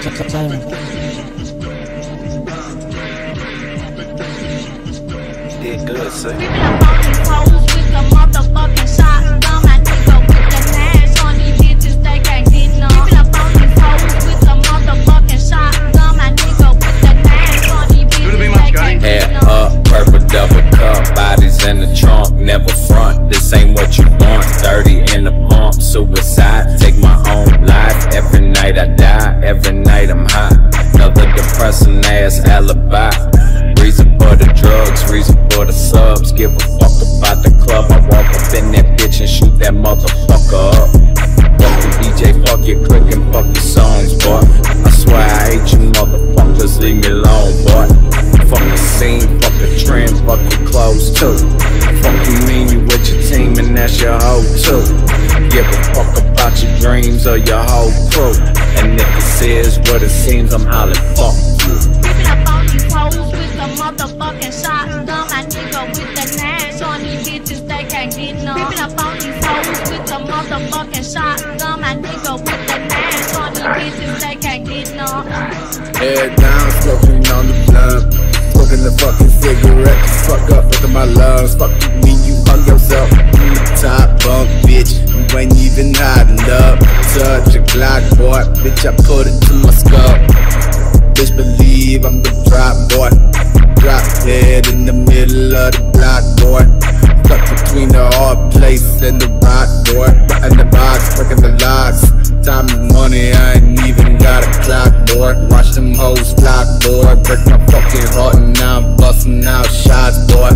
Good, sir. Head up, purple double cup, bodies in the trunk, never front. This ain't what you want. Dirty in the pump, suicide. Take my own life. Every night I die, every night I'm high. Another depressing ass alibi. Reason for the drugs, reason for the subs. Give a fuck about the club. I walk up in that bitch and shoot that motherfucker up. Fuck the DJ, fuck your click and fuck your songs, boy. I swear I hate you motherfuckers, leave me alone, boy. Fuck the scene, fuck the trend, fuck your clothes too. Fuck you mean you with your team and that's your hoe too. Dreams of your whole crew. And if this is what it seems, I'm hollering fuck you. Creeping up on these hoes with the motherfucking shotgun. My nigga with the nash on these bitches, they can't get none. Creeping up on these hoes with the motherfucking shotgun. My nigga with the nash on these bitches, they can't get none. Head down, smoking on the blunt. Smoking the fucking cigarette. Fuck up, look at my lungs. Fuck you Glock, boy. Bitch, I put it to my skull. Bitch, believe I'm the drop boy. Drop dead in the middle of the block, boy. Stuck between the hard place and the rock, boy. In the box, working the locks. Time and money, I ain't even got a clock, boy. Watch them hoes flock, boy. Break my fucking heart and now I'm busting out shots, boy.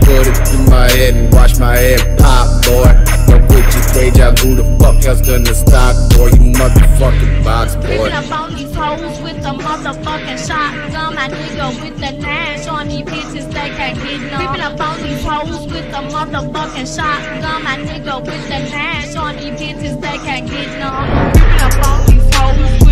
Put it through my head and watch my head pop, boy. But with your deja vu, the fuck else gonna stop, motherfucking box, boy. Picking up on these hoes with the motherfucking shotgun. My nigga with the cash on these bitches, they can't get none. Picking up on these hoes with the motherfucking shotgun. My nigga with the cash on these bitches, they can't get none. Picking up on these hoes.